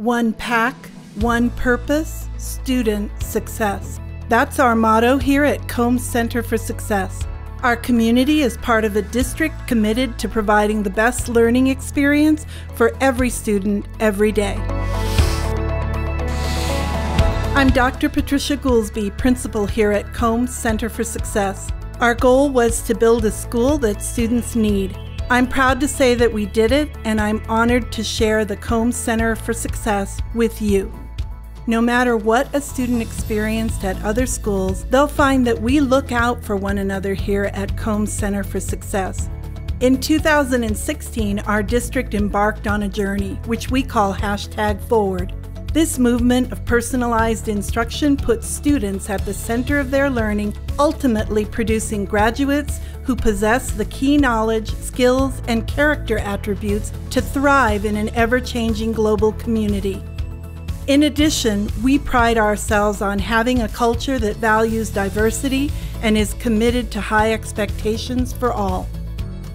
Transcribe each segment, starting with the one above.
One pack, one purpose, student success. That's our motto here at Combs Center for Success. Our community is part of a district committed to providing the best learning experience for every student every day. I'm Dr. Patricia Goolsby, principal here at Combs Center for Success. Our goal was to build a school that students need. I'm proud to say that we did it, and I'm honored to share the Combs Center for Success with you. No matter what a student experienced at other schools, they'll find that we look out for one another here at Combs Center for Success. In 2016, our district embarked on a journey, which we call hashtag forward. This movement of personalized instruction puts students at the center of their learning, ultimately producing graduates who possess the key knowledge, skills, and character attributes to thrive in an ever changing global community. In addition, we pride ourselves on having a culture that values diversity and is committed to high expectations for all.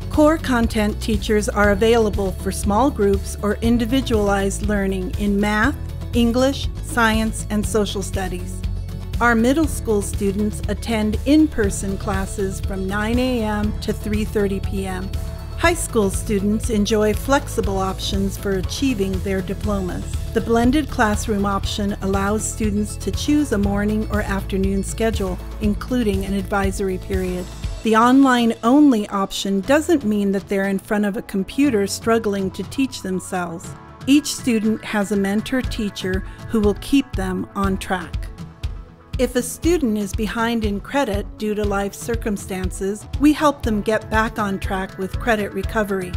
Core content teachers are available for small groups or individualized learning in math, English, science, and social studies. Our middle school students attend in-person classes from 9 a.m. to 3:30 p.m. High school students enjoy flexible options for achieving their diplomas. The blended classroom option allows students to choose a morning or afternoon schedule, including an advisory period. The online only option doesn't mean that they're in front of a computer struggling to teach themselves. Each student has a mentor teacher who will keep them on track. If a student is behind in credit due to life circumstances, we help them get back on track with credit recovery.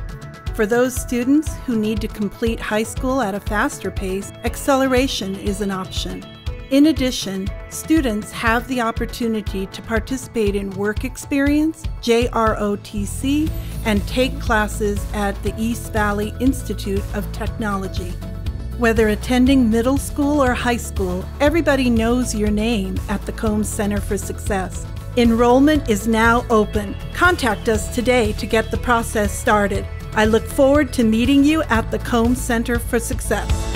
For those students who need to complete high school at a faster pace, acceleration is an option. In addition, students have the opportunity to participate in work experience, JROTC, and take classes at the East Valley Institute of Technology. Whether attending middle school or high school, everybody knows your name at the Combs Center for Success. Enrollment is now open. Contact us today to get the process started. I look forward to meeting you at the Combs Center for Success.